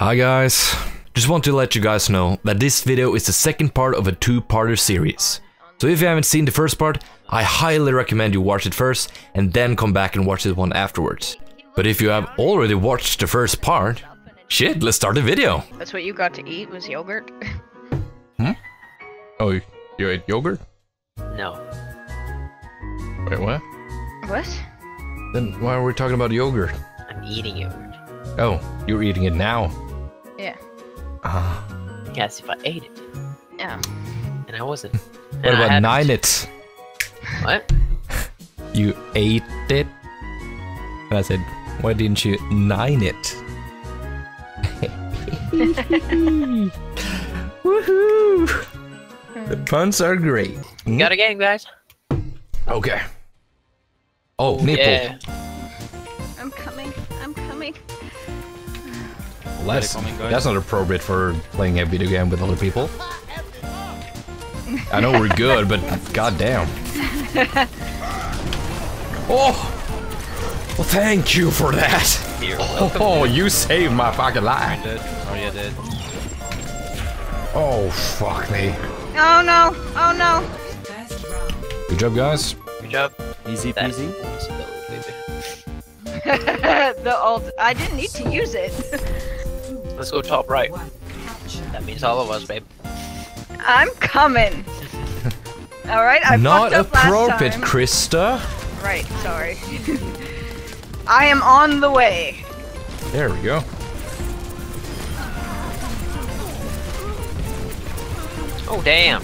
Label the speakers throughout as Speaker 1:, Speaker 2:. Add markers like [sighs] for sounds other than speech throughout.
Speaker 1: Hi guys, just want to let you guys know that this video is the second part of a two-parter series. So if you haven't seen the first part, I highly recommend you watch it first and then come back and watch this one afterwards. But if you have already watched the first part, shit, let's start the video.
Speaker 2: That's what you got to eat was yogurt. Hmm?
Speaker 1: Oh, you ate yogurt?
Speaker 3: No.
Speaker 1: Wait, what?
Speaker 2: what?
Speaker 1: Then why are we talking about yogurt?
Speaker 3: I'm eating yogurt.
Speaker 1: Oh, you're eating it now.
Speaker 2: Yeah.
Speaker 1: Ah.
Speaker 3: Yes, if I ate it.
Speaker 2: Yeah.
Speaker 3: And I wasn't. [laughs]
Speaker 1: What
Speaker 3: And I
Speaker 1: about nine it?
Speaker 3: What? [laughs]
Speaker 1: You ate it? And I said, why didn't you nine it? [laughs] Woohoo! The puns are great.
Speaker 3: Got a game, guys.
Speaker 1: Okay. Oh, nipple.
Speaker 3: Yeah.
Speaker 1: Well, that's, that's not appropriate for playing a video game with other people. I know we're good, but goddamn. [laughs] Oh! Well, thank you for that.
Speaker 3: You're
Speaker 1: oh, oh, you saved my fucking life.
Speaker 4: Dead. Oh yeah, dead.
Speaker 1: Oh, fuck me.
Speaker 2: Oh no! Oh no!
Speaker 1: Good job, guys.
Speaker 3: Good job.
Speaker 4: Easy
Speaker 3: That-
Speaker 4: peasy. [laughs]
Speaker 2: the alt. I didn't need to use it. [laughs]
Speaker 3: Let's go top right. That means all of us, babe.
Speaker 2: I'm coming. [laughs] All right. I
Speaker 1: Not
Speaker 2: fucked up last
Speaker 1: appropriate,
Speaker 2: time.
Speaker 1: Krista.
Speaker 2: Right. Sorry. [laughs] I am on the way.
Speaker 1: There we go.
Speaker 3: Oh, damn.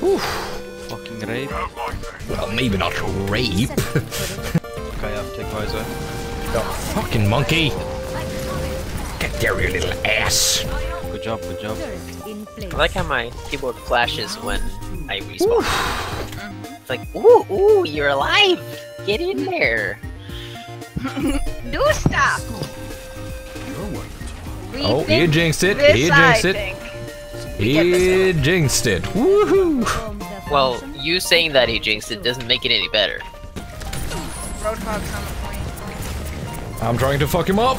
Speaker 4: Fucking rape.
Speaker 1: Well, maybe not rape. [laughs]
Speaker 4: Okay, I've to take visor.
Speaker 1: Fucking monkey. Get there, you little ass.
Speaker 4: Good job, good job.
Speaker 3: I like how my keyboard flashes when I respawn. It's like, ooh, ooh, you're alive! Get in there! [laughs]
Speaker 2: Do stop.
Speaker 1: Oh, he jinxed it.
Speaker 2: This
Speaker 1: He
Speaker 2: I
Speaker 1: jinxed it.
Speaker 2: think.
Speaker 1: He jinxed it. Woohoo!
Speaker 3: Well, you saying that he jinxed it doesn't make it any better.
Speaker 2: Roadhog's on the point.
Speaker 1: I'm trying to fuck him up.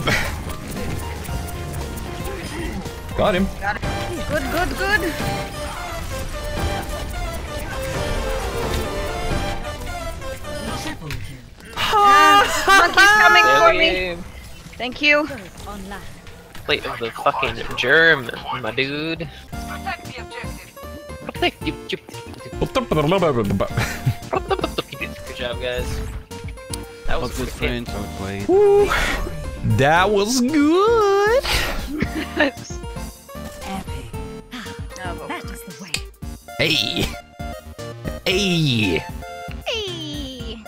Speaker 1: Got him.
Speaker 2: Got it. Good. Good. Good. Ah. Monkey's coming for me. Thank you.
Speaker 3: Plate of the fucking germ, my dude. Protect the objective. Good job, guys. That was
Speaker 4: Was good
Speaker 3: freaking-
Speaker 4: friends, I.
Speaker 1: Woo. That was good.
Speaker 2: But-
Speaker 5: That is the way.
Speaker 1: Hey. Hey.
Speaker 2: Hey.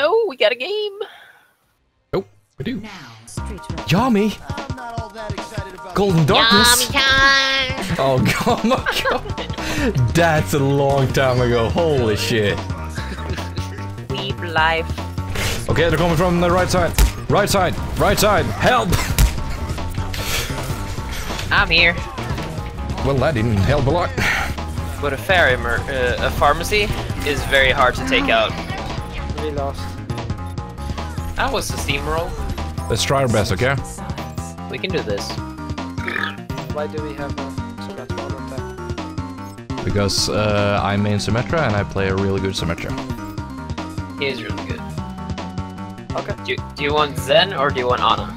Speaker 3: Oh, we got a game.
Speaker 1: Oh, we do.
Speaker 5: Now, street rap.
Speaker 1: Yummy. Golden darkness.
Speaker 3: time. [laughs]
Speaker 1: Oh god, my god. That's a long time ago. Holy shit.
Speaker 3: Weep life.
Speaker 1: Okay, they're coming from the right side. Right side. Right side. Help.
Speaker 3: I'm here.
Speaker 1: Well, that didn't help a lot.
Speaker 3: But a fair emer- uh, a pharmacy is very hard to take out.
Speaker 6: We lost.
Speaker 3: That was the steamroll.
Speaker 1: Let's try our best, okay?
Speaker 3: We can do this.
Speaker 6: Why do we have a Symmetra on attack?
Speaker 1: Because uh, I main Symmetra and I play a really good Symmetra.
Speaker 3: He is really good.
Speaker 6: Okay.
Speaker 3: Do, do you want Zen or do you want Ana?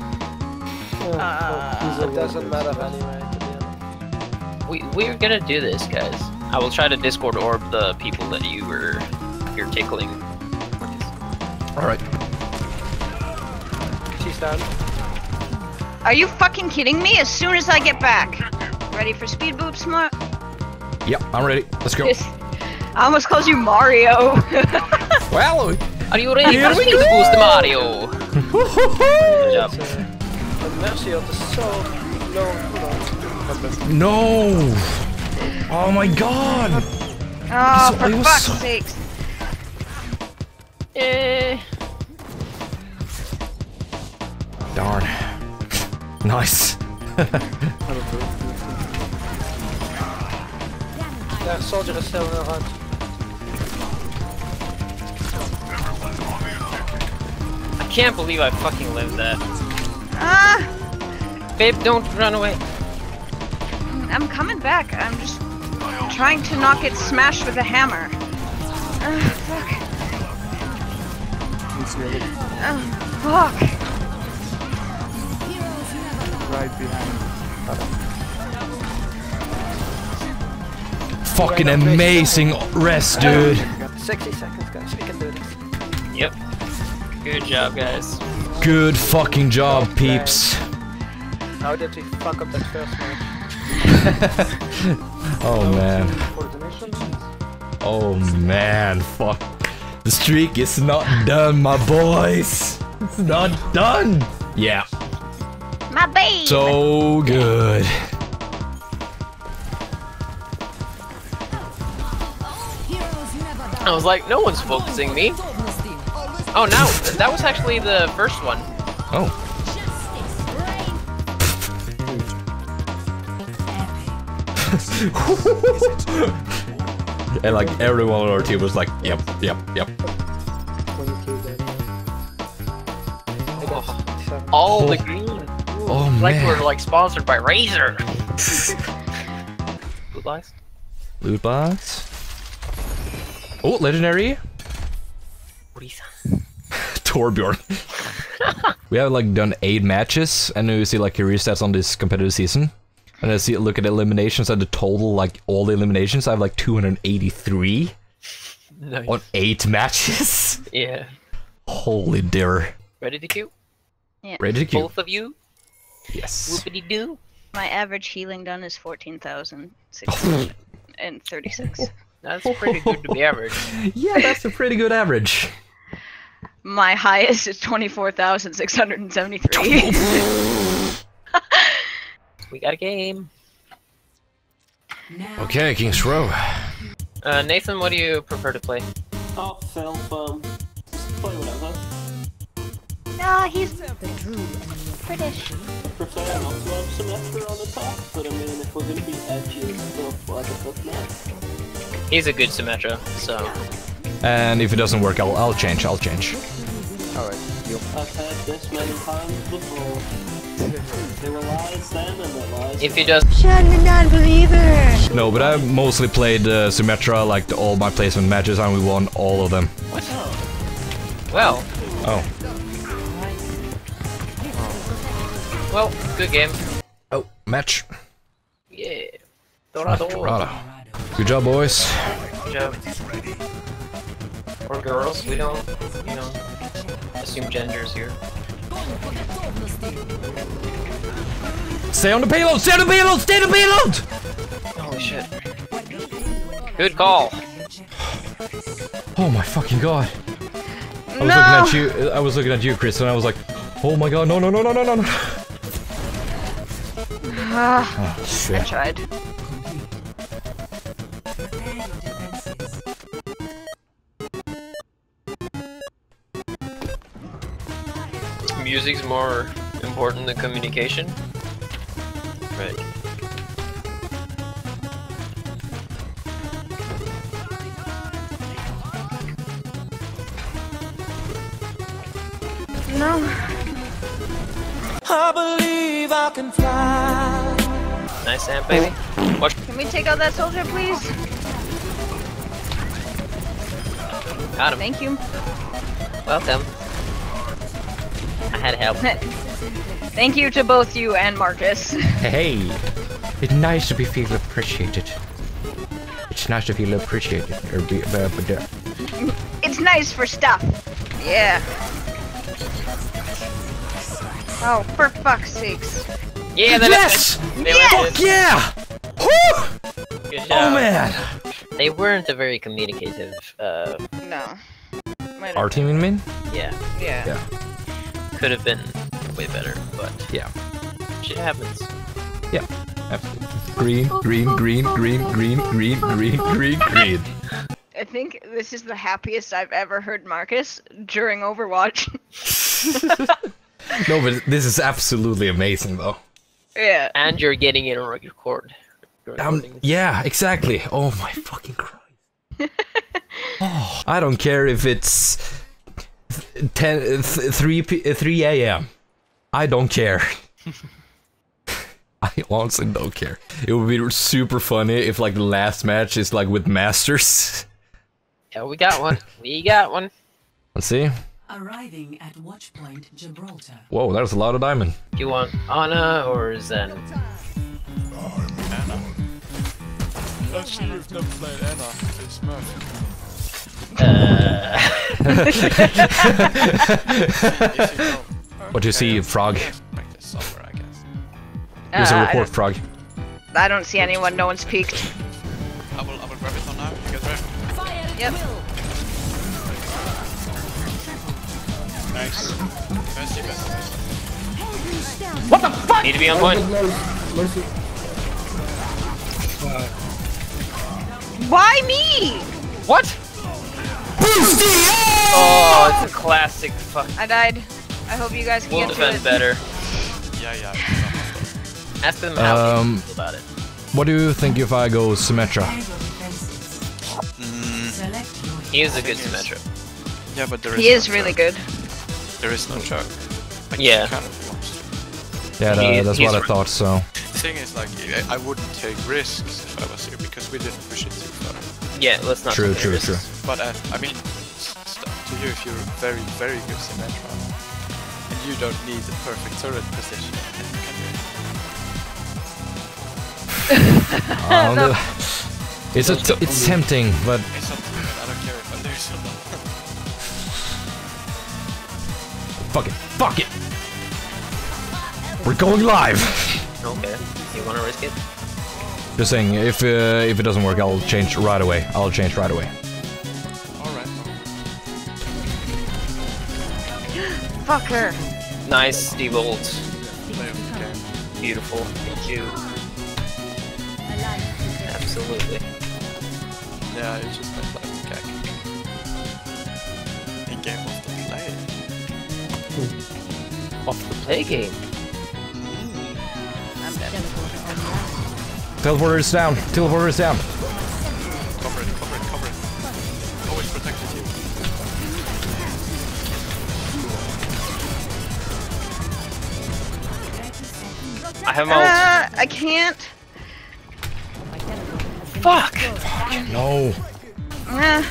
Speaker 6: it doesn't matter anyway, to be honest.
Speaker 3: We we're gonna do this, guys. I will try to Discord orb the people that you were you're tickling.
Speaker 1: Alright.
Speaker 6: She's down.
Speaker 2: Are you fucking kidding me? As soon as I get back. Ready for speed boot smart?
Speaker 1: Yep, I'm ready. Let's go.
Speaker 2: Yes. I almost called you Mario. [laughs]
Speaker 1: Well,
Speaker 3: Are you ready
Speaker 1: Here
Speaker 3: for
Speaker 1: we
Speaker 3: Speed
Speaker 1: go!
Speaker 3: Boost Mario? [laughs] Good job.
Speaker 6: Mercy of the so low cooldown.
Speaker 1: no. Oh my god.
Speaker 2: oh,
Speaker 1: So-
Speaker 2: for fuck's
Speaker 1: so-
Speaker 2: sakes.
Speaker 3: Eh.
Speaker 1: Darn. Nice. [laughs]
Speaker 6: That soldier is still in the hunt.
Speaker 3: I can't believe I fucking lived that.
Speaker 2: Ah!
Speaker 3: Babe, don't run away.
Speaker 2: I'm coming back. I'm just trying to not get smashed with a hammer. Ah, fuck. Oh, fuck.
Speaker 6: Right behind
Speaker 1: Fucking amazing rest, dude.
Speaker 6: 60 seconds, guys. We can do this.
Speaker 3: Yep. Good job, guys.
Speaker 1: Good fucking job, peeps.
Speaker 6: How did we fuck up that first match? [laughs]
Speaker 1: Oh man.
Speaker 6: For the mission?
Speaker 1: Oh man. Fuck. The streak is not done, my boys. It's not done. Yeah.
Speaker 2: My babe.
Speaker 1: So good.
Speaker 3: I was like, no one's focusing me. Oh, now that was actually the first one.
Speaker 1: Oh. [laughs] and like everyone on our team was like, yep, yep, yep.
Speaker 6: When you killed it. I got 67.
Speaker 3: All the
Speaker 1: Oh.
Speaker 3: green.
Speaker 1: Oh
Speaker 3: Like
Speaker 1: man.
Speaker 3: we're like sponsored by Razer. Loot box?
Speaker 1: Loot box. Oh, legendary.
Speaker 3: What do you say?
Speaker 1: Torbjorn. we have like done eight matches, and you see like your restats on this competitive season. And I see look at eliminations and the total, like all the eliminations, I have like 283
Speaker 3: Nice.
Speaker 1: on eight matches. [laughs]
Speaker 3: Yeah.
Speaker 1: Holy dear.
Speaker 3: Ready to queue?
Speaker 1: Ready to queue?
Speaker 3: Both of you?
Speaker 1: Yes.
Speaker 3: Whoopity doo.
Speaker 2: My average healing done is 14,636. [laughs]
Speaker 3: That's pretty good to be [laughs] average.
Speaker 1: Yeah, that's a pretty good average.
Speaker 2: My highest is 24,673. [laughs]
Speaker 3: We got a game.
Speaker 1: Okay, King's Row.
Speaker 3: Uh, Nathan, what do you prefer to play?
Speaker 5: Oh, self, um, play whatever.
Speaker 2: no, he's British.
Speaker 5: Prefer not to have Symmetra on the top, but I mean, if we're gonna be edgy and stuff, like a tough match.
Speaker 3: He's a good Symmetra, so.
Speaker 1: And if it doesn't work, I'll, I'll change, I'll change.
Speaker 6: Alright, you.
Speaker 5: I've had this many times before. There were lies then, and there lies
Speaker 3: If he
Speaker 5: now.
Speaker 3: does.
Speaker 1: No, but I mostly played uh, Symmetra, like the, all my placement matches, and we won all of them. What?
Speaker 3: Well,
Speaker 1: Oh.
Speaker 3: well, good game.
Speaker 1: Oh, match.
Speaker 3: Yeah. Dorado.
Speaker 1: Dorado. Good job, boys.
Speaker 3: Good job. Or girls, we don't, you know, assume genders here.
Speaker 1: Stay on the payload! Stay on the payload! Stay on the payload!
Speaker 3: Holy shit. Good call.
Speaker 1: Oh my fucking god. I was
Speaker 2: No!
Speaker 1: looking at you. I was looking at you, Chris, and I was like, "Oh my god, no, no, no, no, no, no!" no.
Speaker 2: Ah,
Speaker 1: Oh
Speaker 2: I
Speaker 1: shit.
Speaker 2: tried.
Speaker 3: Music's more important than communication. Right.
Speaker 2: No.
Speaker 3: Nice amp, baby. Watch.
Speaker 2: Can we take out that soldier, please?
Speaker 3: Got him.
Speaker 2: Thank you.
Speaker 3: Welcome. I had help. [laughs]
Speaker 2: Thank you to both you and Marcus. [laughs]
Speaker 1: Hey, it's nice to be feel appreciated. It's nice to feel appreciated. Or be, uh, but,
Speaker 2: It's nice for stuff. Yeah. Oh, for fuck's sakes.
Speaker 3: Yeah, they
Speaker 1: yes!
Speaker 3: left it.
Speaker 1: Fuck yeah! Woo!
Speaker 3: Good job.
Speaker 1: Oh man!
Speaker 3: They weren't a very communicative. Uh,
Speaker 2: No. Might
Speaker 1: Our team, you mean?
Speaker 3: yeah,
Speaker 2: Yeah.
Speaker 1: Yeah.
Speaker 3: could have been way better, but
Speaker 1: Yeah.
Speaker 3: shit happens. Yeah.
Speaker 1: Absolutely. Green, green, green, green, green, green, green, green, green.
Speaker 2: I think this is the happiest I've ever heard Marcus during Overwatch. [laughs]
Speaker 1: No, but this is absolutely amazing, though.
Speaker 2: yeah.
Speaker 3: And you're getting it on record.
Speaker 1: Um, yeah, exactly. Oh my fucking Christ. [laughs] oh, I don't care if it's 10, th 3, p- uh, 3 a.m. I don't care. [laughs] I honestly don't care. It would be super funny if like the last match is like with Masters.
Speaker 3: Yeah, we got one. We got one.
Speaker 1: Let's see.
Speaker 7: Arriving at Watchpoint Gibraltar.
Speaker 1: Whoa, there's a lot of diamond.
Speaker 3: Do you want Ana or Zen?
Speaker 8: Let's see never played Ana. It's Smurf.
Speaker 3: Uh,
Speaker 8: If you know.
Speaker 1: What do you see, Frog?
Speaker 8: Practice somewhere,
Speaker 1: Here's
Speaker 2: Uh,
Speaker 1: a
Speaker 2: I
Speaker 1: report,
Speaker 2: don't-
Speaker 1: Frog.
Speaker 2: I don't see anyone. No one's peeked.
Speaker 8: I will, I will grab it on now. You guys ready?
Speaker 2: Yep.
Speaker 8: Nice. Mercy, mercy, mercy.
Speaker 3: need to be on point.
Speaker 2: Why me?
Speaker 3: What? Oh, it's a classic. Fuck.
Speaker 2: I died. I hope you guys can
Speaker 3: We'll
Speaker 2: get to
Speaker 3: defend
Speaker 2: it.
Speaker 3: better.
Speaker 8: Yeah, yeah.
Speaker 3: Ask them how
Speaker 1: Um,
Speaker 3: they feel about it.
Speaker 1: What do you think if I go Symmetra?
Speaker 7: Angle.
Speaker 8: Mm,
Speaker 3: He is a good Symmetra.
Speaker 8: yeah, but there is
Speaker 2: He is
Speaker 8: no
Speaker 2: really
Speaker 8: choke.
Speaker 2: good.
Speaker 8: There is no choke. Like,
Speaker 3: Yeah.
Speaker 8: Kind of want to.
Speaker 1: Yeah,
Speaker 3: He-
Speaker 1: that's what I thought, so.
Speaker 8: The thing is, like, I, I wouldn't take risks if I was you because we didn't push it too far.
Speaker 3: Yeah, let's not.
Speaker 1: True, true,
Speaker 3: risks.
Speaker 1: true.
Speaker 8: But uh, I mean, it's it's up to you if you're very, very good Symmetra. And you don't need the perfect turret position. then you can do it.
Speaker 1: I don't know. It's a t- it's tempting, but
Speaker 8: It's up to I don't care if I lose or not.
Speaker 1: fuck it, fuck it. We're going live. [laughs]
Speaker 3: Okay. You want to risk it?
Speaker 1: Just saying, if uh, if it doesn't work, I'll change right away. I'll change right away.
Speaker 8: Alright. [gasps]
Speaker 2: Fuck her.
Speaker 3: Nice, Steve Old.
Speaker 8: Play of the game.
Speaker 3: Beautiful. Thank you. Absolutely.
Speaker 8: Yeah, it's just my life gag. In game of the play.
Speaker 3: Off the play game.
Speaker 1: Teleporter is down. Teleporter is down.
Speaker 8: Cover it, cover it, cover it. Always protected you.
Speaker 3: I have my ult.
Speaker 2: Uh, I can't.
Speaker 3: Fuck!
Speaker 1: No.
Speaker 2: Uh,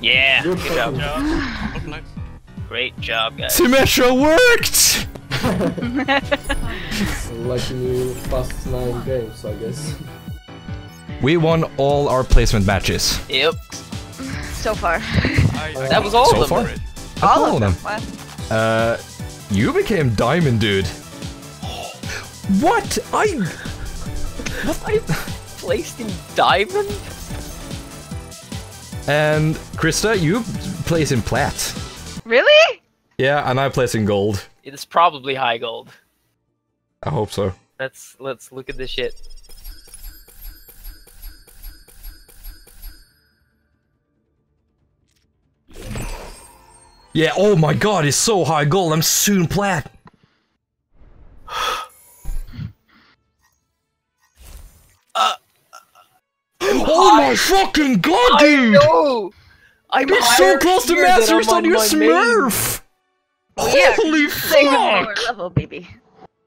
Speaker 3: Yeah, good job.
Speaker 8: Oh, nice.
Speaker 3: Great job, guys.
Speaker 1: Symmetra worked. [laughs]
Speaker 9: Lucky past nine games, I guess.
Speaker 1: We won all our placement matches.
Speaker 3: Yep.
Speaker 2: so far.
Speaker 8: I, [laughs] I
Speaker 3: That was all
Speaker 1: So
Speaker 3: of them.
Speaker 1: far?
Speaker 2: All
Speaker 1: all
Speaker 2: of them.
Speaker 1: of
Speaker 2: What?
Speaker 1: Uh, you became diamond, dude. What? I. What? I.
Speaker 3: Placed in diamond?
Speaker 1: And Krista, you place in plat.
Speaker 2: Really?
Speaker 1: Yeah, and I place in gold.
Speaker 3: It's probably high gold.
Speaker 1: I hope so.
Speaker 3: Let's let's look at this shit.
Speaker 1: Yeah. Oh my God, it's so high gold. I'm soon plat. [sighs] oh my fucking god, dude!
Speaker 3: No! I'm
Speaker 1: You're so close to
Speaker 3: here than
Speaker 1: Masters
Speaker 3: I'm
Speaker 1: on your
Speaker 3: my main.
Speaker 1: Smurf!
Speaker 2: Yeah,
Speaker 1: Holy
Speaker 2: Same lower
Speaker 1: fuck!
Speaker 2: level, baby.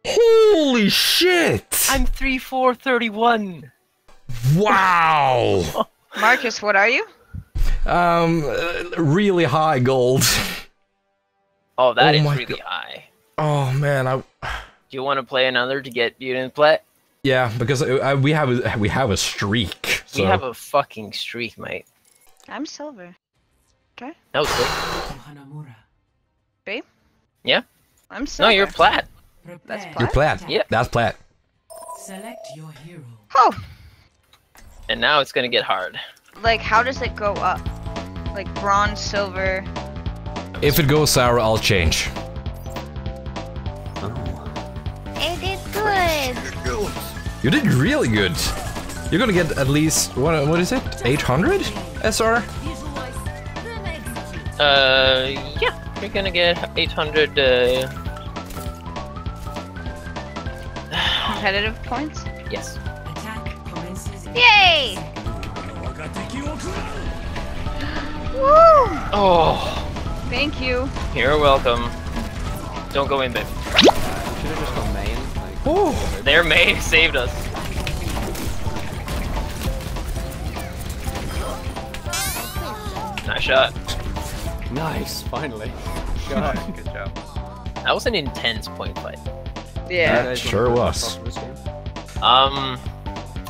Speaker 1: Holy shit!
Speaker 3: I'm three four thirty one.
Speaker 1: Wow! [laughs]
Speaker 2: Marcus, what are you?
Speaker 1: um, really high gold.
Speaker 3: Oh, that
Speaker 1: Oh
Speaker 3: is really
Speaker 1: God.
Speaker 3: high.
Speaker 1: Oh man, I.
Speaker 3: Do you want to play another to get you in play?
Speaker 1: Yeah, because uh, we have a, we have a streak. So.
Speaker 3: We have a fucking streak, mate.
Speaker 2: I'm silver.
Speaker 3: That was quick.
Speaker 7: to Hanamura.
Speaker 2: Babe?
Speaker 3: Yeah?
Speaker 2: I'm silver.
Speaker 3: No, you're plat.
Speaker 7: Prepare
Speaker 2: That's
Speaker 1: You're plat.
Speaker 7: attack.
Speaker 3: Yep.
Speaker 1: That's plat.
Speaker 7: Select your hero.
Speaker 2: Oh,
Speaker 3: And now it's gonna get hard.
Speaker 2: like how does it go up? Like bronze, silver.
Speaker 1: If it goes sour, I'll change.
Speaker 2: It is good.
Speaker 1: You did really good. You're gonna get at least what? What is it? 800 SR?
Speaker 3: Uh, yeah. You're gonna get 800, uh,
Speaker 2: Competitive points.
Speaker 3: yes.
Speaker 2: Yay! Woo!
Speaker 3: Oh,
Speaker 2: Thank you.
Speaker 3: you're welcome. Don't go in, babe.
Speaker 6: Should have just gone main. Like,
Speaker 3: Their Mei saved us. Nice shot.
Speaker 6: nice, finally. God. [laughs]
Speaker 4: Good job.
Speaker 3: That was an intense point fight.
Speaker 2: Yeah.
Speaker 1: That sure was.
Speaker 3: Um,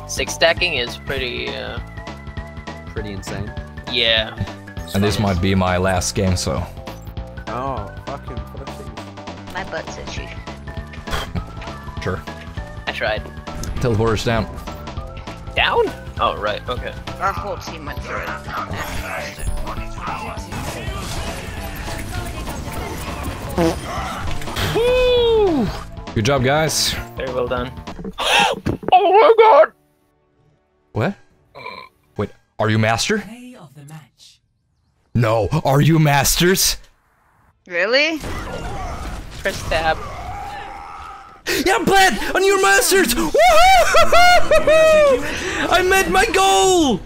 Speaker 3: six stacking is pretty. Uh,
Speaker 6: Pretty insane.
Speaker 3: yeah.
Speaker 1: And this might be my last game, so.
Speaker 6: Oh, fucking pussy.
Speaker 2: My butt's itchy. [laughs]
Speaker 1: Sure.
Speaker 3: I tried.
Speaker 1: Teleporter's down.
Speaker 3: Down? Oh right. Okay.
Speaker 2: Our whole team went through it. [laughs]
Speaker 1: Woo! Good job, guys.
Speaker 3: Very well done. [gasps] oh my god!
Speaker 1: What? Wait, are you master?
Speaker 7: Play of the match.
Speaker 1: No, are you masters?
Speaker 2: Really?
Speaker 3: Press tab.
Speaker 1: Yeah, I'm glad on your masters! Woohoo! I met my goal!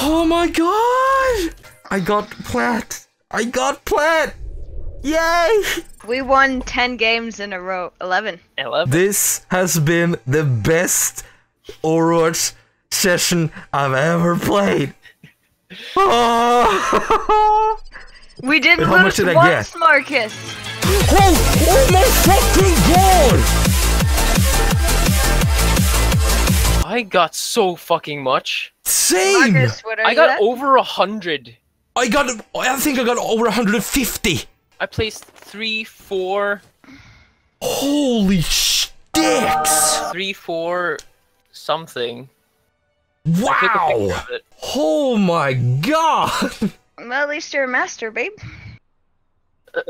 Speaker 1: Oh my god! I got plat! I got plat! Yay!
Speaker 2: We won 10 games in a row. 11.
Speaker 3: Eleven.
Speaker 1: This has been the best Overwatch session I've ever played. Oh, [laughs]
Speaker 2: We didn't
Speaker 1: How
Speaker 2: lose
Speaker 1: much did I
Speaker 2: once,
Speaker 1: get?
Speaker 2: Marcus.
Speaker 1: oh, oh my fucking god!
Speaker 3: I got so fucking much.
Speaker 1: Same!
Speaker 2: Marcus, what are
Speaker 3: I
Speaker 2: you
Speaker 3: got
Speaker 2: at?
Speaker 3: over a hundred.
Speaker 1: I got, I think I got over 150.
Speaker 3: I placed three, four,
Speaker 1: Holy sticks!
Speaker 3: three, four, something. I took a picture
Speaker 1: Wow! Oh my god!
Speaker 2: Well, at least you're a master, babe.
Speaker 3: Uh,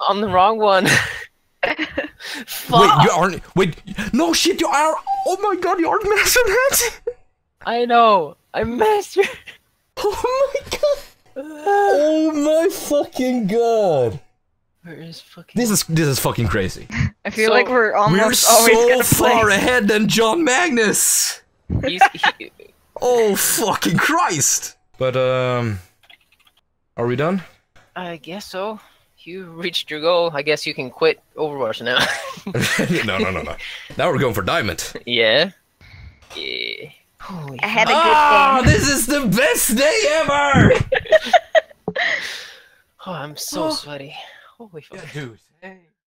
Speaker 3: on the wrong one. [laughs]
Speaker 1: Wait, you aren't. Wait, no shit, you are. Oh my god, you aren't [laughs] master net!
Speaker 3: I know. I'm master.
Speaker 1: Oh my god! Oh my fucking god!
Speaker 3: Where is fucking?
Speaker 1: This is this is fucking crazy.
Speaker 2: I feel
Speaker 3: So,
Speaker 2: like we're
Speaker 1: We're
Speaker 2: almost always
Speaker 1: so
Speaker 2: gonna
Speaker 1: far
Speaker 2: play.
Speaker 1: ahead than John Magnus.
Speaker 3: He's, he, [laughs]
Speaker 1: Oh fucking Christ! But um, are we done?
Speaker 3: I guess so. You reached your goal. I guess you can quit Overwatch now. [laughs]
Speaker 1: no, no, no, no. Now we're going for diamond. [laughs]
Speaker 3: yeah. Yeah. Holy
Speaker 2: I had a
Speaker 1: Ah,
Speaker 2: good game.
Speaker 1: this is the best day ever! [laughs]
Speaker 3: Oh, I'm so sweaty. Holy fuck.
Speaker 1: Dude.